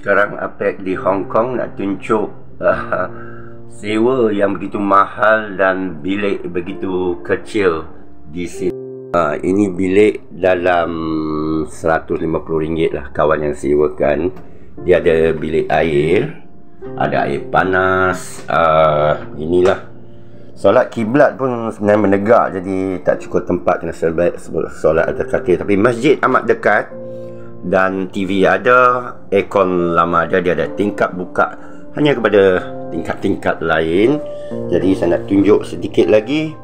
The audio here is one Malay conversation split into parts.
sekarang APEC di Hong Kong nak tunjuk uh, sewa yang begitu mahal dan bilik begitu kecil di sini. Uh, ini bilik dalam RM150 lah kawan yang sewakan. Dia ada bilik air, ada air panas. Uh, inilah solat kiblat pun sebenarnya menegak jadi tak cukup tempat kena solat atas katil. Tapi masjid amat dekat dan TV ada aircon lama ada dia ada tingkap buka hanya kepada tingkat-tingkat lain. Jadi saya nak tunjuk sedikit lagi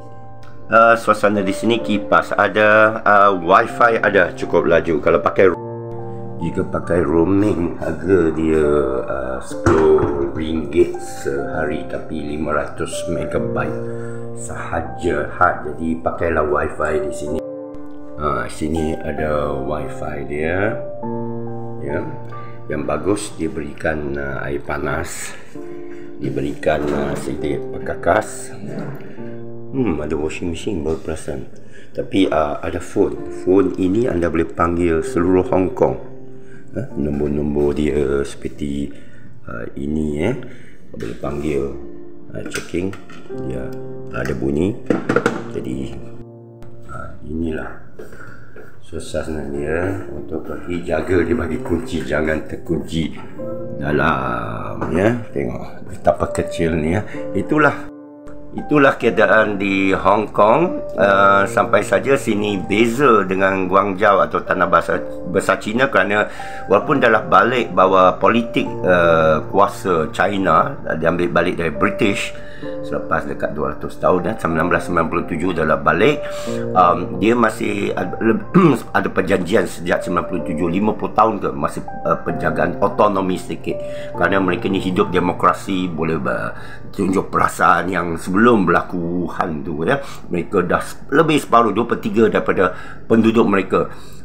uh, suasana di sini kipas ada uh, wifi ada cukup laju. Kalau pakai jika pakai roaming harga dia uh, 10 ringgit sehari tapi 500 megabyte sahaja. Ha, jadi pakailah wifi di sini Ha, sini ada wifi dia ya. Yang bagus dia berikan uh, air panas. Diberikan uh, sedikit perkakas. Hmm ada washing machine baru perasan tapi uh, ada phone. Phone ini anda boleh panggil seluruh Hong Kong. Uh, nombor-nombor dia seperti uh, ini eh. Boleh panggil uh, checking. Dia ada bunyi. Jadi uh, inilah suasana dia untuk pergi jaga dia bagi kunci jangan terkunci dalam ya. Tengok betapa kecil ni ya itulah itulah keadaan di Hong Kong. Uh, sampai saja sini beza dengan Guangzhou atau tanah besar, besar China kerana walaupun dah balik bahawa politik uh, kuasa China diambil balik dari British selepas dekat 200 tahun ya 1997 dah balik um, dia masih ada, ada perjanjian sejak 97 50 tahun ke masih uh, penjagaan otonomi sedikit. Kerana mereka ni hidup demokrasi boleh tunjuk perasaan yang sebelum berlaku Han tu ya. Mereka dah lebih separuh 2 per 3 daripada penduduk mereka.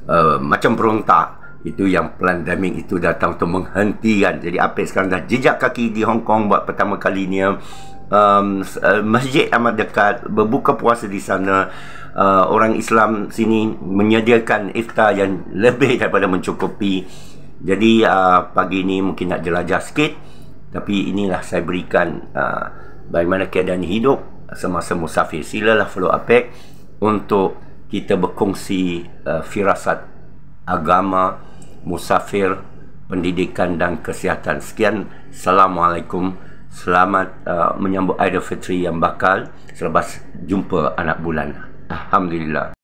Uh, macam perontak itu yang pandemik itu datang untuk menghentikan. Jadi apa sekarang dah jejak kaki di Hong Kong buat pertama kali ni um, uh, masjid amat dekat berbuka puasa di sana uh, orang Islam sini menyediakan iftar yang lebih daripada mencukupi. Jadi uh, pagi ini mungkin nak jelajah sikit tapi inilah saya berikan uh, bagaimana keadaan hidup semasa musafir. Silalah follow APEC untuk kita berkongsi uh, firasat agama musafir pendidikan dan kesihatan. Sekian. Assalamualaikum selamat uh, menyambut Aidilfitri yang bakal selepas jumpa anak bulan. Alhamdulillah.